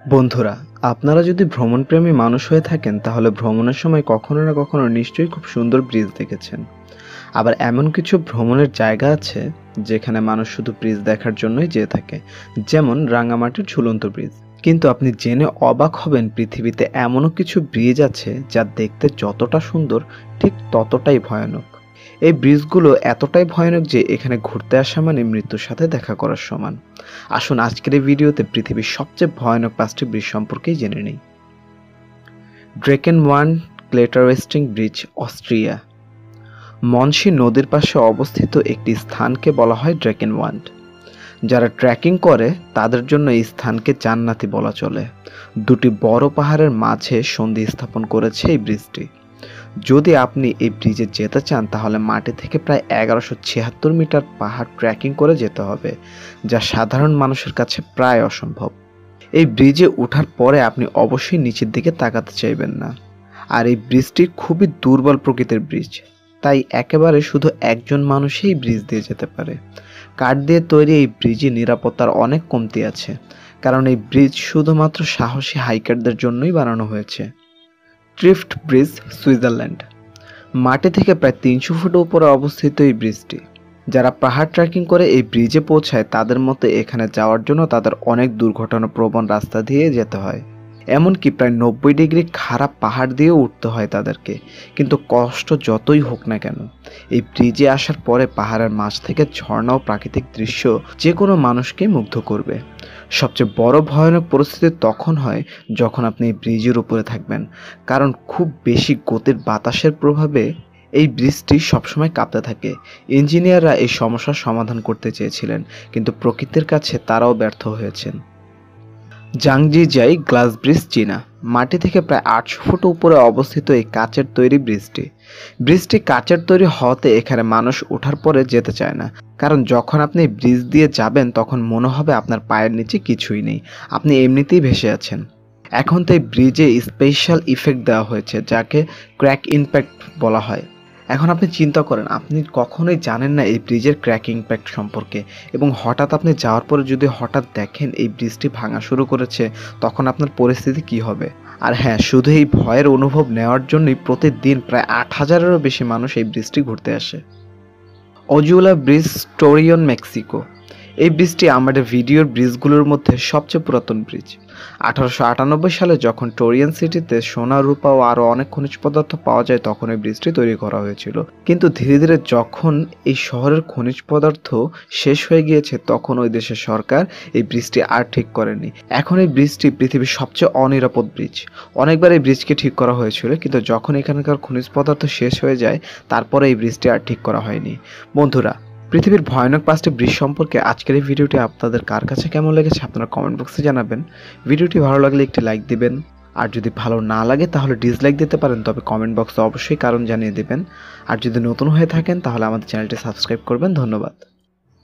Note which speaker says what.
Speaker 1: বন্ধুরা, আপনারা যদি ভ্রমণপ্রেমী মানুষ হয়ে থাকেন, তাহলে ভ্রমণের সময় কখনো না কখনো নিশ্চয়ই খুব সুন্দর ব্রিজ দেখেছেন। আবার এমন কিছু ভ্রমণের জায়গা আছে, যেখানে মানুষ শুধু ব্রিজ দেখার জন্যই যেয়ে থাকে, যেমন রাঙামাটির ঝুলন্ত ব্রিজ কিন্তু আপনি জেনে অবাক হবেন পৃথিবীতে এমনও কিছু ব্রিজ আছে, যা দেখতে যতটা সুন্দর, ঠিক ততটাই ভয়ানক। এই ব্রিজগুলো এতটাই ভয়ানক যে এখানে ঘুরতে আসা মানে মৃত্যুর সাথে দেখা করার সমান। আসুন আজকের এই ভিডিওতে পৃথিবীর সবচেয়ে ভয়ানক পাঁচটি ব্রিজ সম্পর্কেই জেনে নিই। ড্রেকেন ওয়ান ক্লেটারওয়েস্টিং ব্রিজ অস্ট্রিয়া মনসি নদীর পাশে অবস্থিত একটি স্থানকে বলা হয় ড্রেকেন ওয়ান্ড যারা ট্রেকিং করে, তাদের জন্য এই স্থানকে জান্নাতি বলা চলে। দুটি বড় পাহাড়ের মাঝে সন্ধি স্থাপন করেছে এই ব্রিজটি। যদি আপনি এই ব্রিজে যেতে চান, তাহলে মাটি থেকে প্রায় এগারোশো ছিয়াত্তর মিটার পাহাড় ট্রেকিং করে যেতে হবে, যা সাধারণ মানুষের কাছে প্রায় অসম্ভব। এই ব্রিজে ওঠার পরে আপনি অবশ্যই নিচের দিকে তাকাতে চাইবেন না। আর এই ব্রিজটি খুবই দুর্বল প্রকৃতির ব্রিজ তাই একেবারে শুধু একজন মানুষই ব্রিজ দিয়ে যেতে পারে। কাঠ দিয়ে তৈরি এই ব্রিজে নিরাপত্তার অনেক কমতি আছে, কারণ এই ব্রিজ শুধুমাত্র সাহসী হাইকারদের জন্যই বানানো হয়েছে। ট্রিফট ব্রিজ সুইজারল্যান্ড মাটি থেকে প্রায় তিনশো ফুট উপরে অবস্থিত এই ব্রিজটি যারা পাহাড় ট্রেকিং করে এই ব্রিজে পৌঁছায়, তাদের মতে এখানে যাওয়ার জন্য তাদের অনেক দুর্ঘটনা প্রবণ রাস্তা দিয়ে যেতে হয়। এমনকি প্রায় নব্বই ডিগ্রি খারাপ পাহাড় দিয়েও উঠতে হয় তাদেরকে। কিন্তু কষ্ট যতই হোক না কেন, এই ব্রিজে আসার পরে পাহাড়ের মাঝ থেকে ঝর্ণা ও প্রাকৃতিক দৃশ্য যে কোনো মানুষকে মুগ্ধ করবে। সবচেয়ে বড় ভয়ানক পরিস্থিতি তখন হয় যখন আপনি এই ব্রিজের উপরে থাকবেন, কারণ খুব বেশি গতির বাতাসের প্রভাবে এই ব্রিজটি সবসময় কাঁপতে থাকে। ইঞ্জিনিয়াররা এই সমস্যার সমাধান করতে চেয়েছিলেন, কিন্তু প্রকৃতির কাছে তারাও ব্যর্থ হয়েছেন। জাংজি যাই গ্লাস ব্রিজ চীনা। মাটি থেকে প্রায় আটশো ফুট উপরে অবস্থিত এই কাচের তৈরি ব্রিজটি। ব্রিজটি কাচের তৈরি হওয়াতে এখানে মানুষ ওঠার পরে যেতে চায় না। কারণ যখন আপনি ব্রিজ দিয়ে যাবেন, তখন মনে হবে আপনার পায়ের নিচে কিছুই নেই। আপনি এমনিতেই ভেসে আছেন। এখন তো এই ব্রিজে স্পেশাল ইফেক্ট দেওয়া হয়েছে, যাকে ক্র্যাক ইম্প্যাক্ট বলা হয়। এখন আপনি চিন্তা করেন, আপনি কখনোই জানেন না এই ব্রিজের ক্র্যাক ইম্প্যাক্ট সম্পর্কে এবং হঠাৎ আপনি যাওয়ার পরে যদি হঠাৎ দেখেন এই ব্রিজটি ভাঙা শুরু করেছে, তখন আপনার পরিস্থিতি কি হবে? আর হ্যাঁ শুধু এই ভয়ের অনুভব নেওয়ার জন্যই প্রতিদিন প্রায় আট হাজারেরও বেশি মানুষ এই ব্রিজটি ঘুরতে আসে। অজুলা ব্রিজ স্টোরিয়ন মেক্সিকো। এই ব্রিজটি আমাদের ভিডিওর ব্রিজগুলোর মধ্যে সবচেয়ে পুরাতন ব্রিজ। আঠারোশো আটানব্বই সালে যখন টোরিয়ান সিটিতে সোনা, রূপা ও আরও অনেক খনিজ পদার্থ পাওয়া যায়, তখন এই ব্রিজটি তৈরি করা হয়েছিল। কিন্তু ধীরে ধীরে যখন এই শহরের খনিজ পদার্থ শেষ হয়ে গিয়েছে, তখন ওই দেশের সরকার এই ব্রিজটি আর ঠিক করেনি। এখন এই ব্রিজটি পৃথিবীর সবচেয়ে অনিরাপদ ব্রিজ। অনেকবার এই ব্রিজকে ঠিক করা হয়েছিল, কিন্তু যখন এখানকার খনিজ পদার্থ শেষ হয়ে যায়, তারপরে এই ব্রিজটি আর ঠিক করা হয়নি। বন্ধুরা পৃথিবীর ভয়ানক পাঁচটি ব্রিজ সম্পর্কে আজকের এই ভিডিওটি আপনাদের কার কাছে কেমন লেগেছে আপনারা কমেন্ট বক্সে জানাবেন। ভিডিওটি ভালো লাগলে একটি লাইক দিবেন। আর যদি ভালো না লাগে তাহলে ডিসলাইক দিতে পারেন, তবে কমেন্ট বক্সে অবশ্যই কারণ জানিয়ে দেবেন। আর যদি নতুন হয়ে থাকেন তাহলে আমাদের চ্যানেলটি সাবস্ক্রাইব করবেন। ধন্যবাদ।